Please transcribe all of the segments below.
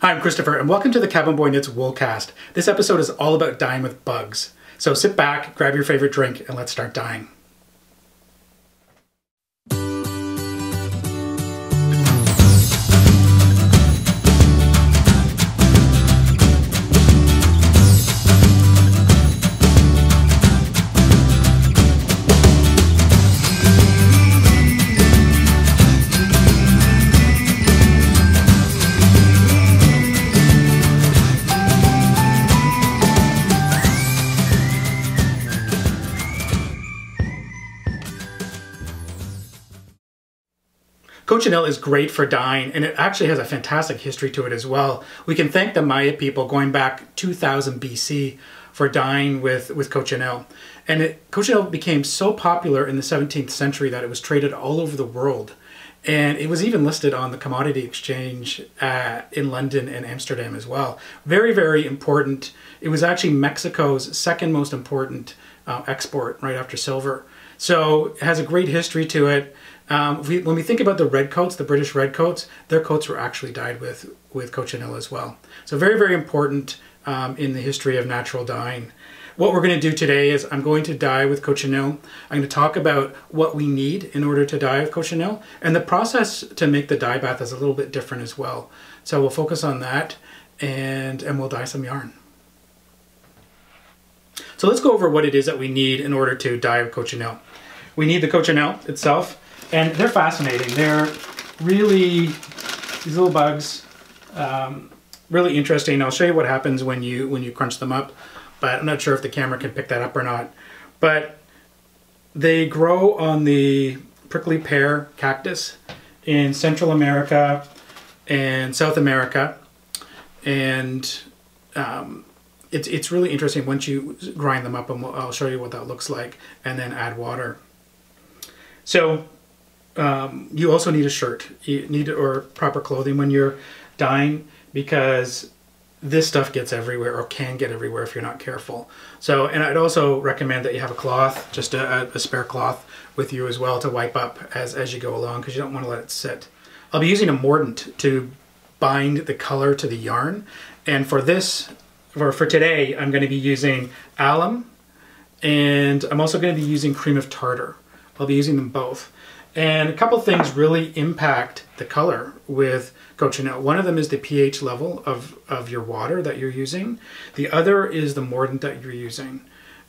Hi, I'm Christopher, and welcome to the Cabin Boy Knits Woolcast. This episode is all about dyeing with bugs. So sit back, grab your favorite drink, and let's start dyeing. Cochineal is great for dyeing, and it actually has a fantastic history to it as well. We can thank the Maya people going back 2000 BC for dyeing with, with cochineal. And it, cochineal became so popular in the 17th century that it was traded all over the world. And it was even listed on the commodity exchange uh, in London and Amsterdam as well. Very, very important. It was actually Mexico's second most important uh, export right after silver. So it has a great history to it. Um, we, when we think about the redcoats, the British redcoats, their coats were actually dyed with, with cochineal as well. So very, very important um, in the history of natural dyeing. What we're going to do today is I'm going to dye with cochineal. I'm going to talk about what we need in order to dye with cochineal. And the process to make the dye bath is a little bit different as well. So we'll focus on that and, and we'll dye some yarn. So let's go over what it is that we need in order to dye with cochineal. We need the cochineal itself. And they're fascinating. They're really, these little bugs, um, really interesting. I'll show you what happens when you, when you crunch them up, but I'm not sure if the camera can pick that up or not. But they grow on the prickly pear cactus in Central America and South America. And um, it's, it's really interesting once you grind them up and I'll show you what that looks like and then add water. So um, you also need a shirt. You need or proper clothing when you're dyeing because this stuff gets everywhere or can get everywhere if you're not careful. So, and I'd also recommend that you have a cloth, just a, a spare cloth with you as well to wipe up as, as you go along because you don't want to let it sit. I'll be using a mordant to bind the color to the yarn. And for this, for, for today, I'm going to be using alum and I'm also going to be using cream of tartar. I'll be using them both. And a couple things really impact the color with cochineal. One of them is the pH level of, of your water that you're using. The other is the mordant that you're using.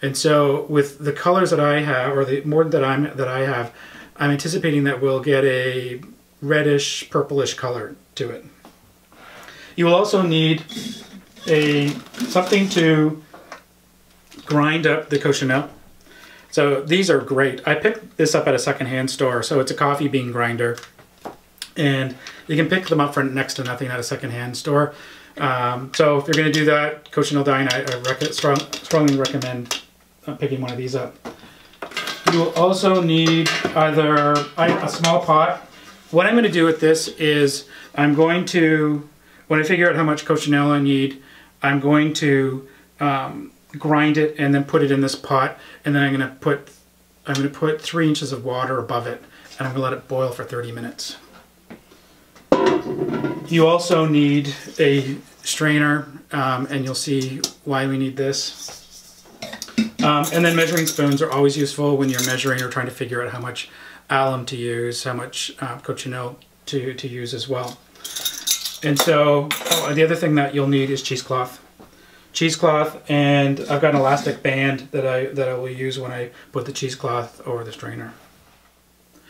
And so with the colors that I have, or the mordant that, I'm, that I have, I'm anticipating that we'll get a reddish, purplish color to it. You will also need a something to grind up the cochineal. So these are great. I picked this up at a secondhand store. So it's a coffee bean grinder. And you can pick them up for next to nothing at a secondhand store. Um, so if you're going to do that, cochineal dyeing, I, I rec strong, strongly recommend uh, picking one of these up. You will also need either a small pot. What I'm going to do with this is I'm going to, when I figure out how much cochineal I need, I'm going to um, grind it and then put it in this pot and then I'm going to put I'm going to put three inches of water above it and I'm going to let it boil for 30 minutes. You also need a strainer um, and you'll see why we need this. Um, and then measuring spoons are always useful when you're measuring or trying to figure out how much alum to use, how much uh, cochineal to, to use as well. And so oh, the other thing that you'll need is cheesecloth cheesecloth and I've got an elastic band that I that I will use when I put the cheesecloth over the strainer.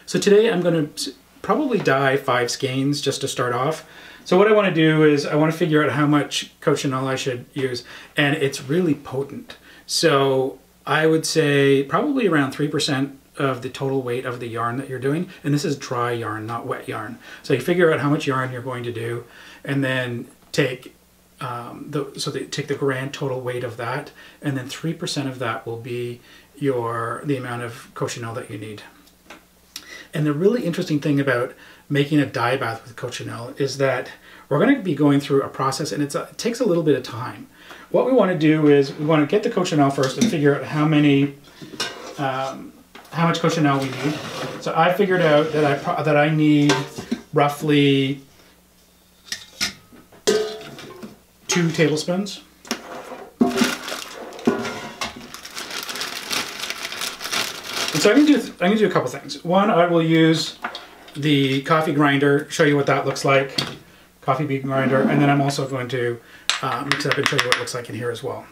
So today I'm going to probably dye five skeins just to start off. So what I want to do is I want to figure out how much cochineal I should use and it's really potent. So I would say probably around 3% of the total weight of the yarn that you're doing. And this is dry yarn, not wet yarn. So you figure out how much yarn you're going to do and then take um, the, so they take the grand total weight of that, and then 3% of that will be your the amount of cochineal that you need. And the really interesting thing about making a dye bath with cochineal is that we're going to be going through a process and a, it takes a little bit of time. What we want to do is we want to get the cochineal first and figure out how many um, how much cochineal we need. So I figured out that I that I need roughly two tablespoons. And so I'm do I'm gonna do a couple things. One, I will use the coffee grinder, show you what that looks like, coffee bean grinder, and then I'm also going to uh, mix it up and show you what it looks like in here as well.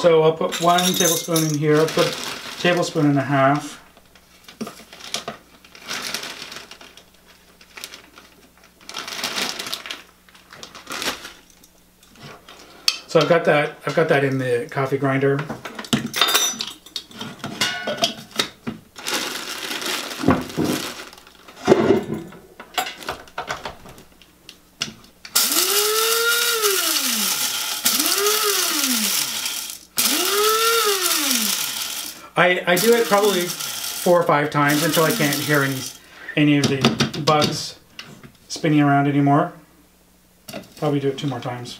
So I'll put one tablespoon in here, I'll put a tablespoon and a half. So I've got that I've got that in the coffee grinder. I, I do it probably four or five times until I can't hear any, any of the bugs spinning around anymore. Probably do it two more times.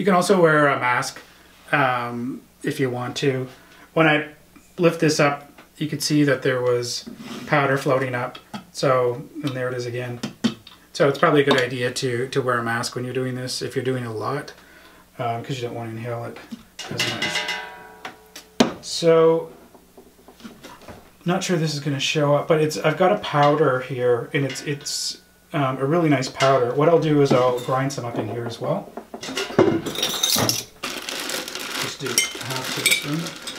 You can also wear a mask um, if you want to. When I lift this up, you could see that there was powder floating up. So, and there it is again. So it's probably a good idea to, to wear a mask when you're doing this if you're doing a lot because uh, you don't want to inhale it as much. So, not sure this is going to show up, but it's I've got a powder here, and it's it's um, a really nice powder. What I'll do is I'll grind some up in here as well. Just do half teaspoon.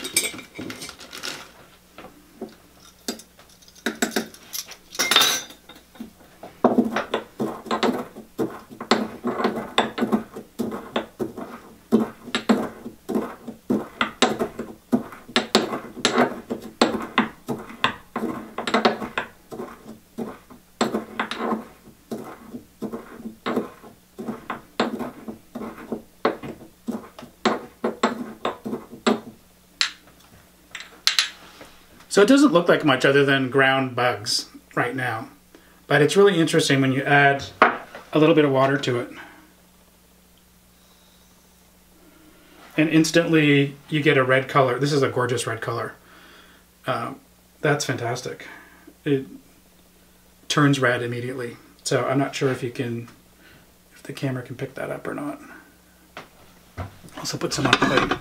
It doesn't look like much other than ground bugs right now. But it's really interesting when you add a little bit of water to it. And instantly you get a red color. This is a gorgeous red color. Uh, that's fantastic. It turns red immediately. So I'm not sure if you can, if the camera can pick that up or not. Also put some on plate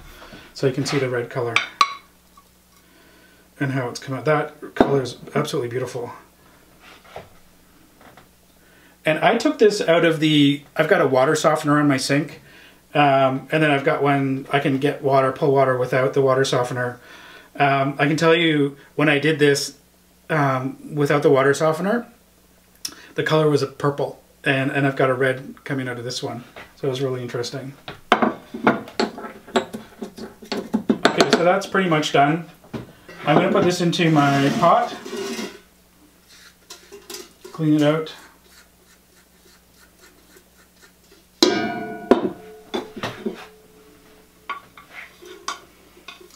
so you can see the red color and how it's come out. That color is absolutely beautiful. And I took this out of the, I've got a water softener on my sink. Um, and then I've got one, I can get water, pull water without the water softener. Um, I can tell you when I did this um, without the water softener, the color was a purple. And, and I've got a red coming out of this one. So it was really interesting. Okay, so that's pretty much done. I'm going to put this into my pot, clean it out.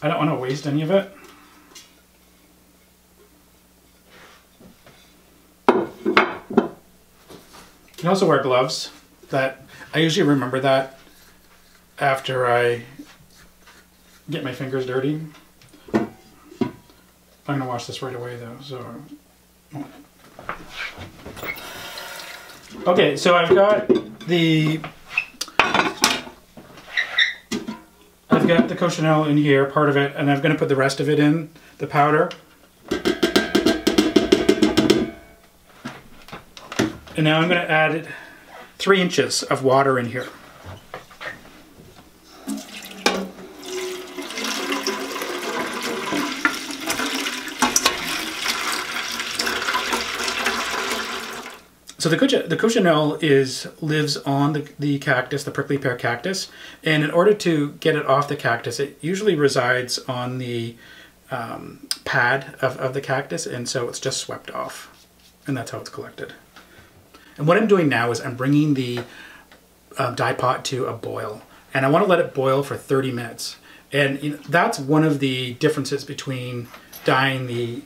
I don't want to waste any of it. You can also wear gloves. That I usually remember that after I get my fingers dirty. I'm gonna wash this right away though, so. Okay, so I've got the I've got the cochineal in here, part of it, and I'm gonna put the rest of it in, the powder. And now I'm gonna add three inches of water in here. So the, the cochineal is lives on the, the cactus, the prickly pear cactus, and in order to get it off the cactus, it usually resides on the um, pad of, of the cactus, and so it's just swept off, and that's how it's collected. And what I'm doing now is I'm bringing the uh, dye pot to a boil, and I want to let it boil for 30 minutes. And you know, that's one of the differences between dyeing the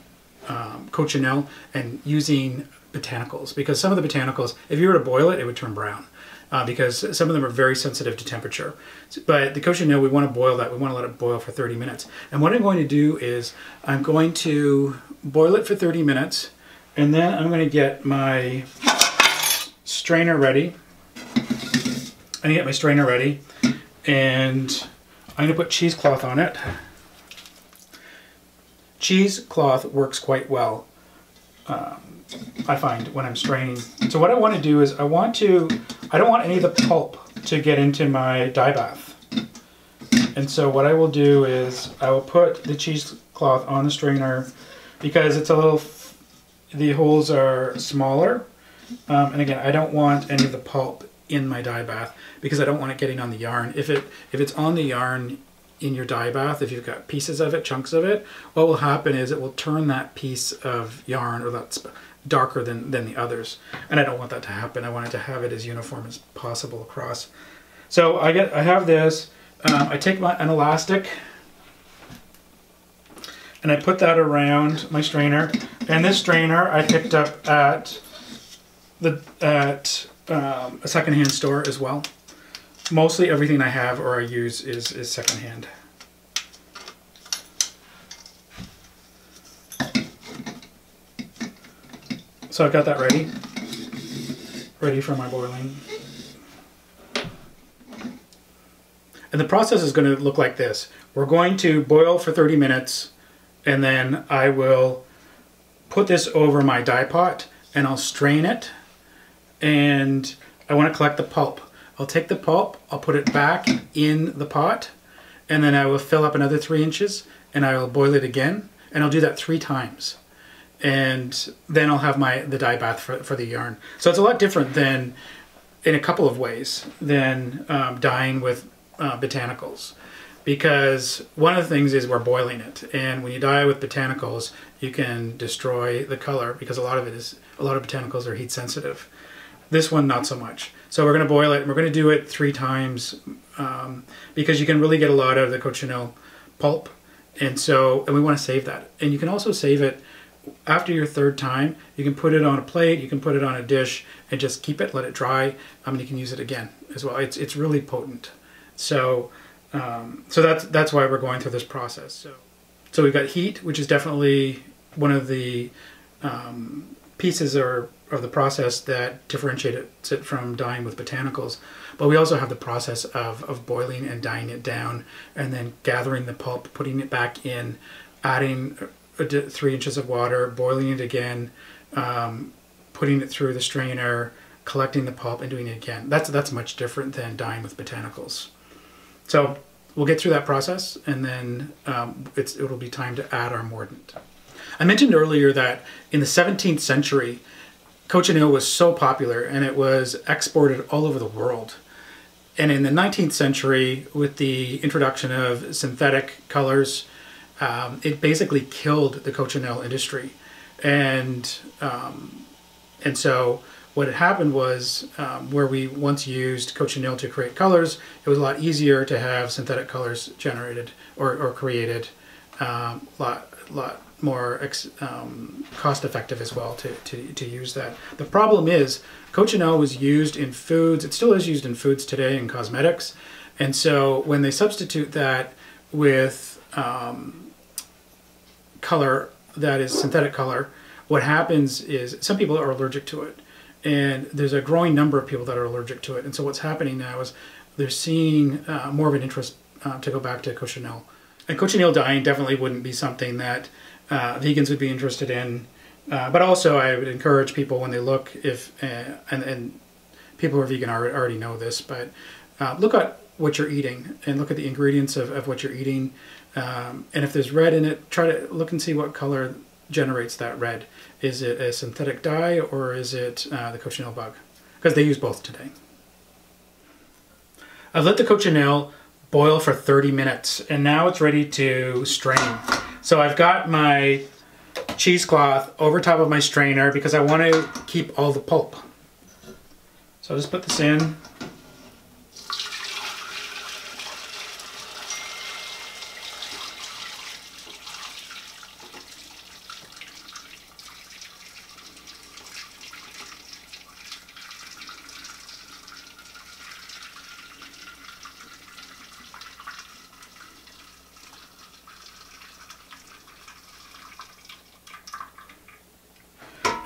um, cochineal and using botanicals because some of the botanicals, if you were to boil it, it would turn brown. Uh, because some of them are very sensitive to temperature. But the cochineal, we want to boil that. We want to let it boil for 30 minutes. And what I'm going to do is I'm going to boil it for 30 minutes And then I'm going to get my strainer ready. I'm going to get my strainer ready and I'm going to put cheesecloth on it. Cheesecloth works quite well, um, I find, when I'm straining. So what I want to do is I want to, I don't want any of the pulp to get into my dye bath. And so what I will do is I will put the cheesecloth on the strainer because it's a little, the holes are smaller. Um, and again, I don't want any of the pulp in my dye bath because I don't want it getting on the yarn. If it if it's on the yarn in your dye bath, if you've got pieces of it, chunks of it, what will happen is it will turn that piece of yarn or that's darker than, than the others. And I don't want that to happen. I want it to have it as uniform as possible across. So I get I have this. Um, I take my an elastic and I put that around my strainer. And this strainer I picked up at the at um, a secondhand store as well. Mostly everything I have or I use is, is secondhand. So I've got that ready, ready for my boiling. And the process is going to look like this. We're going to boil for 30 minutes and then I will put this over my dye pot and I'll strain it and I want to collect the pulp. I'll take the pulp, I'll put it back in the pot, and then I will fill up another three inches, and I will boil it again, and I'll do that three times. And then I'll have my the dye bath for, for the yarn. So it's a lot different than, in a couple of ways, than um, dyeing with uh, botanicals. Because one of the things is we're boiling it, and when you dye with botanicals, you can destroy the color because a lot of it is a lot of botanicals are heat sensitive. This one, not so much. So we're going to boil it. And we're going to do it three times um, because you can really get a lot out of the cochineal pulp. And so, and we want to save that. And you can also save it after your third time. You can put it on a plate, you can put it on a dish, and just keep it, let it dry. I mean, you can use it again as well. It's it's really potent. So, um, so that's that's why we're going through this process. So, so we've got heat, which is definitely one of the um, pieces or of the process that differentiates it from dyeing with botanicals. But we also have the process of, of boiling and dyeing it down and then gathering the pulp, putting it back in, adding three inches of water, boiling it again, um, putting it through the strainer, collecting the pulp and doing it again. That's, that's much different than dyeing with botanicals. So we'll get through that process and then um, it'll be time to add our mordant. I mentioned earlier that in the 17th century, cochineal was so popular and it was exported all over the world. And in the 19th century, with the introduction of synthetic colors, um, it basically killed the cochineal industry. And, um, and so what had happened was um, where we once used cochineal to create colors, it was a lot easier to have synthetic colors generated or, or created, um, lot, lot more um, cost effective as well to, to, to use that. The problem is cochineal was used in foods, it still is used in foods today in cosmetics. And so when they substitute that with um, color that is synthetic color, what happens is some people are allergic to it. And there's a growing number of people that are allergic to it. And so what's happening now is they're seeing uh, more of an interest uh, to go back to cochineal. And cochineal dyeing definitely wouldn't be something that uh, vegans would be interested in. Uh, but also, I would encourage people when they look if uh, and, and people who are vegan already know this, but uh, look at what you're eating and look at the ingredients of, of what you're eating. Um, and if there's red in it, try to look and see what color generates that red. Is it a synthetic dye or is it uh, the cochineal bug? Because they use both today. I've let the cochineal boil for 30 minutes and now it's ready to strain. So I've got my cheesecloth over top of my strainer because I want to keep all the pulp. So I'll just put this in.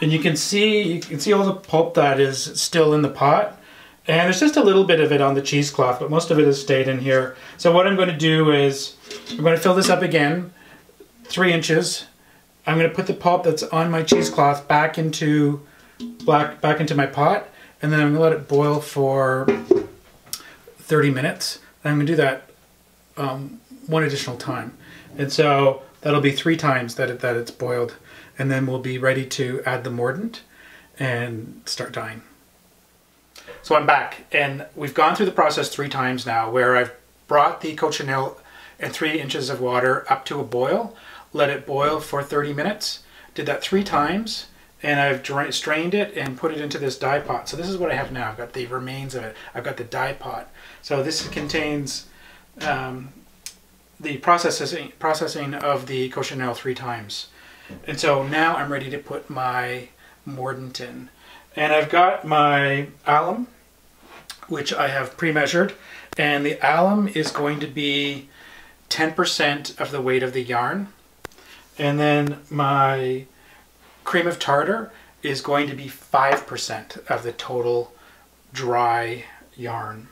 And you can see you can see all the pulp that is still in the pot. And there's just a little bit of it on the cheesecloth, but most of it has stayed in here. So what I'm going to do is I'm going to fill this up again, three inches. I'm going to put the pulp that's on my cheesecloth back into black back into my pot, and then I'm going to let it boil for 30 minutes. And I'm going to do that um, one additional time. And so that'll be three times that, it, that it's boiled. And then we'll be ready to add the mordant and start dyeing. So I'm back and we've gone through the process three times now where I've brought the cochineal and three inches of water up to a boil, let it boil for 30 minutes, did that three times, and I've strained it and put it into this dye pot. So this is what I have now. I've got the remains of it. I've got the dye pot. So this contains um, the processing processing of the cochineal three times. And so now I'm ready to put my mordant in. And I've got my alum, which I have pre-measured. And the alum is going to be 10% of the weight of the yarn. And then my cream of tartar is going to be 5% of the total dry yarn.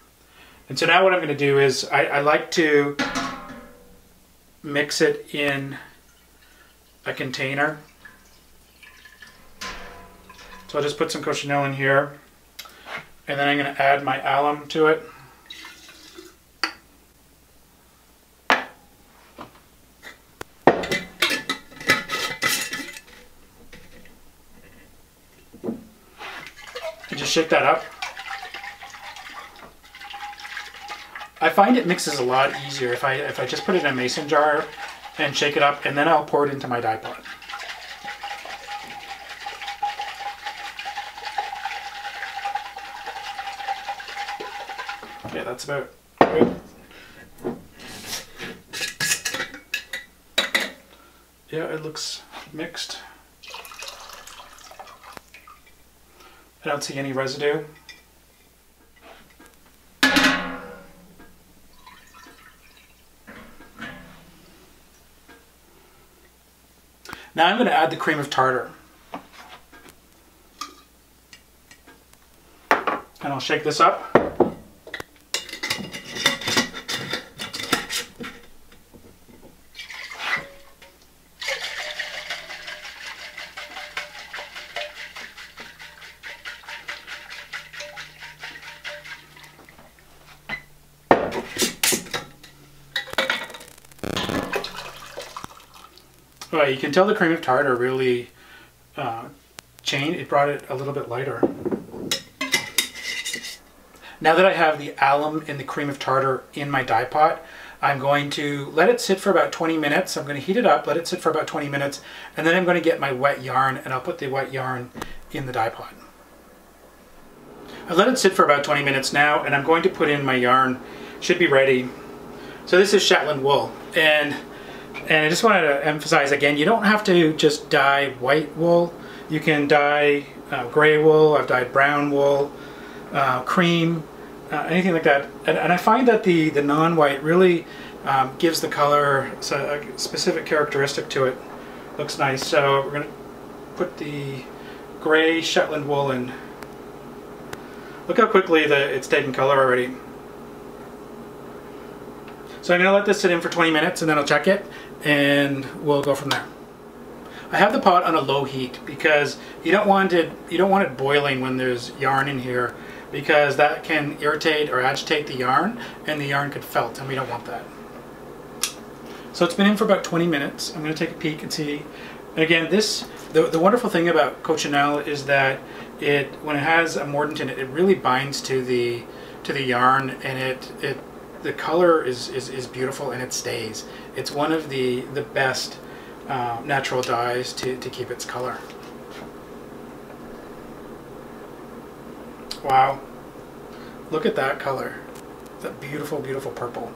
And so now what I'm going to do is I, I like to mix it in a container. So I'll just put some cochineal in here and then I'm going to add my alum to it. And just shake that up. I find it mixes a lot easier if I if I just put it in a mason jar and shake it up and then I'll pour it into my dye pot. Okay, that's about good. Yeah, it looks mixed. I don't see any residue. Now I'm going to add the cream of tartar. And I'll shake this up. You can tell the cream of tartar really uh, changed. It brought it a little bit lighter. Now that I have the alum and the cream of tartar in my dye pot, I'm going to let it sit for about 20 minutes. I'm going to heat it up, let it sit for about 20 minutes, and then I'm going to get my wet yarn and I'll put the wet yarn in the dye pot. I've let it sit for about 20 minutes now and I'm going to put in my yarn. Should be ready. So this is Shetland wool and and I just wanted to emphasize again, you don't have to just dye white wool. You can dye uh, gray wool, I've dyed brown wool, uh, cream, uh, anything like that. And, and, I find that the, the non-white really um, gives the color a specific characteristic to it. Looks nice. So we're going to put the gray Shetland wool in. Look how quickly the, it's taken color already. So I'm going to let this sit in for 20 minutes and then I'll check it and we'll go from there. I have the pot on a low heat because you don't want it you don't want it boiling when there's yarn in here because that can irritate or agitate the yarn and the yarn could felt and we don't want that. So it's been in for about 20 minutes. I'm going to take a peek and see. And again, this the, the wonderful thing about cochineal is that it when it has a mordant in it, it really binds to the to the yarn and it it the color is, is, is beautiful and it stays. It's one of the, the best uh, natural dyes to, to keep its color. Wow. Look at that color. That beautiful, beautiful purple.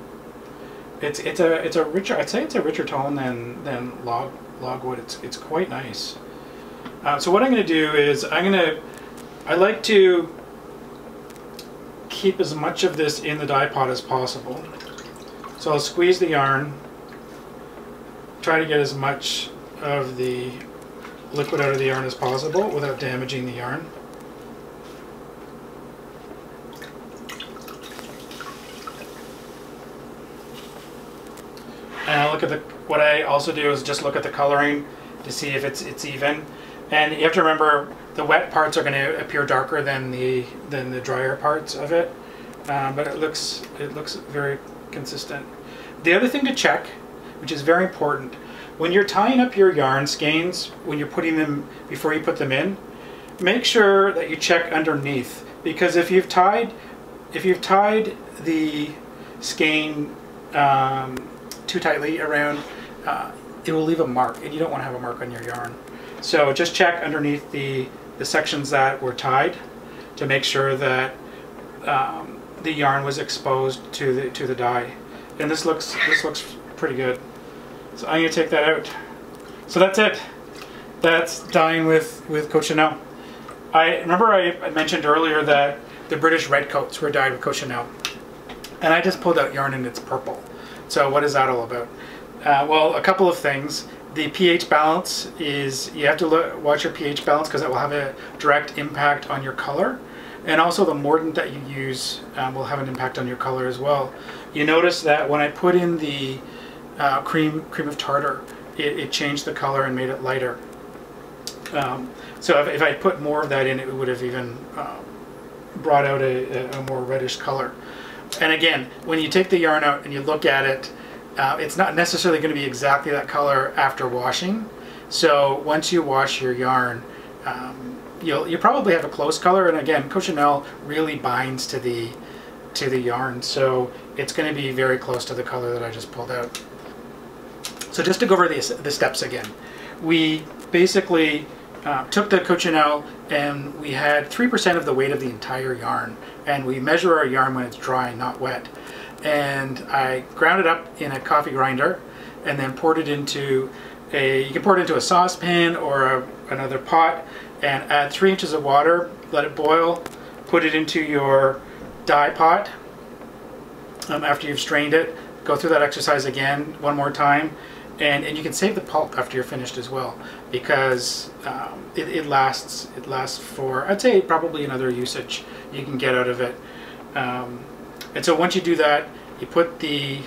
It's it's a it's a richer I'd say it's a richer tone than than log logwood. It's it's quite nice. Uh, so what I'm going to do is I'm going to I like to keep as much of this in the dye pot as possible. So I'll squeeze the yarn, try to get as much of the liquid out of the yarn as possible without damaging the yarn. And I look at the, what I also do is just look at the coloring to see if it's it's even. And you have to remember the wet parts are going to appear darker than the than the drier parts of it, um, but it looks it looks very consistent. The other thing to check, which is very important, when you're tying up your yarn skeins, when you're putting them before you put them in, make sure that you check underneath because if you've tied if you've tied the skein um, too tightly around, uh, it will leave a mark, and you don't want to have a mark on your yarn. So just check underneath the, the sections that were tied to make sure that um, the yarn was exposed to the to the dye. And this looks this looks pretty good. So I'm gonna take that out. So that's it. That's dyeing with with Cochineal. I remember I mentioned earlier that the British redcoats were dyed with Cochineal, and I just pulled out yarn and it's purple. So what is that all about? Uh, well, a couple of things. The pH balance is, you have to look, watch your pH balance because it will have a direct impact on your color. And also the mordant that you use um, will have an impact on your color as well. You notice that when I put in the uh, cream, cream of tartar, it, it, changed the color and made it lighter. Um, so if, if, I put more of that in, it would have even uh, brought out a, a more reddish color. And again, when you take the yarn out and you look at it, uh, it's not necessarily going to be exactly that color after washing. So once you wash your yarn, um, you'll you probably have a close color. And again, cochineal really binds to the to the yarn, so it's going to be very close to the color that I just pulled out. So just to go over the, the steps again, we basically uh, took the cochineal and we had 3% of the weight of the entire yarn. And we measure our yarn when it's dry, not wet and I ground it up in a coffee grinder and then poured it into a, you can pour it into a saucepan or a, another pot and add three inches of water, let it boil, put it into your dye pot um, after you've strained it. Go through that exercise again one more time and, and you can save the pulp after you're finished as well because um, it, it, lasts it lasts for I'd say probably another usage you can get out of it. Um, and so once you do that, you put the,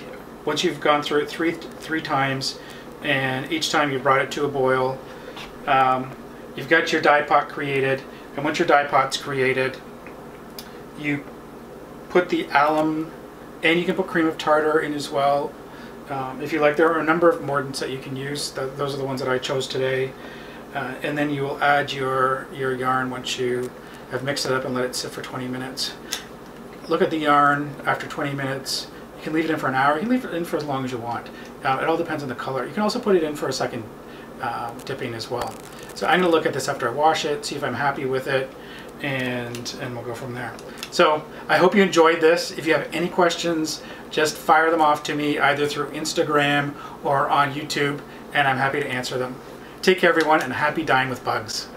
once you've gone through it three, three times, and each time you brought it to a boil, um, you've got your dye pot created, and once your dye pot's created, you put the alum, and you can put cream of tartar in as well. Um, if you like, there are a number of mordants that you can use. Those are the ones that I chose today. Uh, and then you will add your, your yarn once you have mixed it up and let it sit for 20 minutes look at the yarn after 20 minutes. You can leave it in for an hour. You can leave it in for as long as you want. Uh, it all depends on the color. You can also put it in for a second uh, dipping as well. So I'm going to look at this after I wash it, see if I'm happy with it, and, and we'll go from there. So I hope you enjoyed this. If you have any questions, just fire them off to me either through Instagram or on YouTube, and I'm happy to answer them. Take care, everyone, and happy dyeing with bugs.